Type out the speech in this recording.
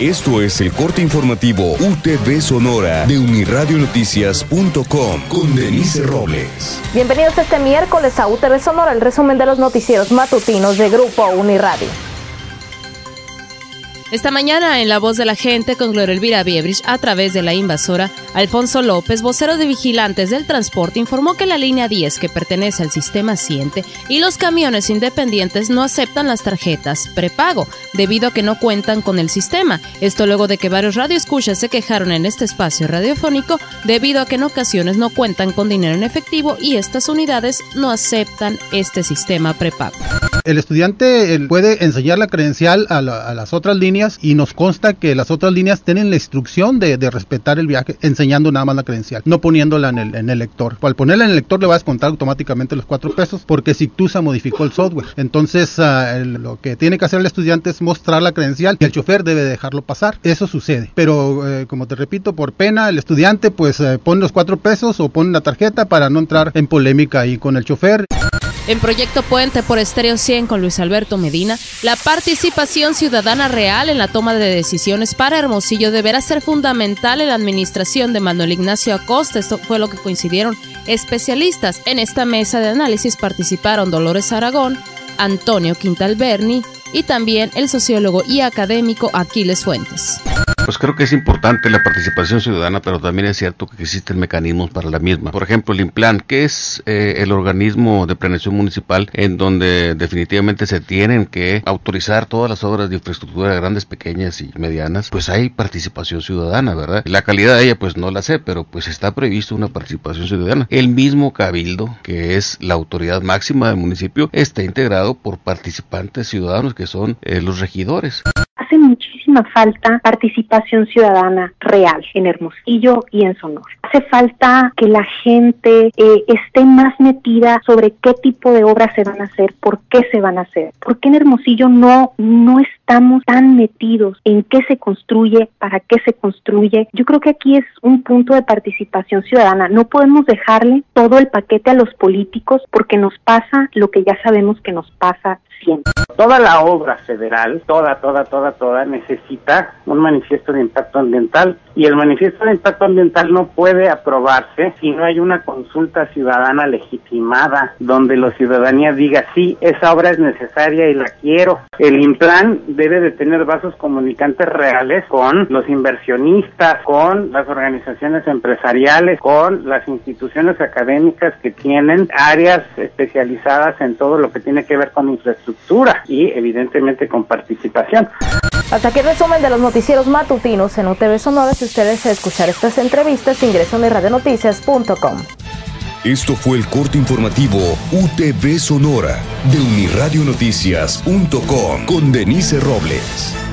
Esto es el corte informativo UTV Sonora de uniradionoticias.com con Denise Robles. Bienvenidos este miércoles a UTV Sonora, el resumen de los noticieros matutinos de Grupo Uniradio. Esta mañana, en La Voz de la Gente, con Gloria Elvira Biebrich, a través de la invasora, Alfonso López, vocero de Vigilantes del Transporte, informó que la línea 10, que pertenece al sistema Siente, y los camiones independientes no aceptan las tarjetas prepago, debido a que no cuentan con el sistema. Esto luego de que varios radioescuchas se quejaron en este espacio radiofónico, debido a que en ocasiones no cuentan con dinero en efectivo y estas unidades no aceptan este sistema prepago. El estudiante puede enseñar la credencial a, las otras líneas y nos consta que las otras líneas tienen la instrucción de, respetar el viaje enseñando nada más la credencial, no poniéndola en el, en el lector. Al ponerla en el lector le va a descontar automáticamente los cuatro pesos porque Sictusa modificó el software. Entonces ah, lo que tiene que hacer el estudiante es mostrar la credencial y el chofer debe dejarlo pasar. Eso sucede. Pero eh, como te repito, por pena el estudiante pues eh, pone los cuatro pesos o pone la tarjeta para no entrar en polémica ahí con el chofer. En Proyecto Puente por Estéreo 100 con Luis Alberto Medina, la participación ciudadana real en la toma de decisiones para Hermosillo deberá ser fundamental en la administración de Manuel Ignacio Acosta. Esto fue lo que coincidieron especialistas. En esta mesa de análisis participaron Dolores Aragón, Antonio Quintalberni y también el sociólogo y académico Aquiles Fuentes. Pues creo que es importante la participación ciudadana, pero también es cierto que existen mecanismos para la misma. Por ejemplo, el IMPLAN, que es eh, el organismo de planeación municipal en donde definitivamente se tienen que autorizar todas las obras de infraestructura grandes, pequeñas y medianas, pues hay participación ciudadana, ¿verdad? La calidad de ella pues no la sé, pero pues está previsto una participación ciudadana. El mismo cabildo, que es la autoridad máxima del municipio, está integrado por participantes ciudadanos que son eh, los regidores falta participación ciudadana real en Hermosillo y en Sonora. Hace falta que la gente eh, esté más metida sobre qué tipo de obras se van a hacer, por qué se van a hacer, por qué en Hermosillo no, no estamos tan metidos en qué se construye, para qué se construye. Yo creo que aquí es un punto de participación ciudadana. No podemos dejarle todo el paquete a los políticos porque nos pasa lo que ya sabemos que nos pasa Toda la obra federal, toda, toda, toda, toda, necesita un manifiesto de impacto ambiental y el manifiesto de impacto ambiental no puede aprobarse si no hay una consulta ciudadana legitimada donde la ciudadanía diga sí, esa obra es necesaria y la quiero. El IMPLAN debe de tener vasos comunicantes reales con los inversionistas, con las organizaciones empresariales, con las instituciones académicas que tienen áreas especializadas en todo lo que tiene que ver con infraestructura y evidentemente con participación. Hasta aquí el resumen de los noticieros matutinos en UTV Sonora. Si ustedes escuchar estas entrevistas, ingresan a radionoticias.com. Esto fue el corte informativo UTV Sonora de uniradionoticias.com con Denise Robles.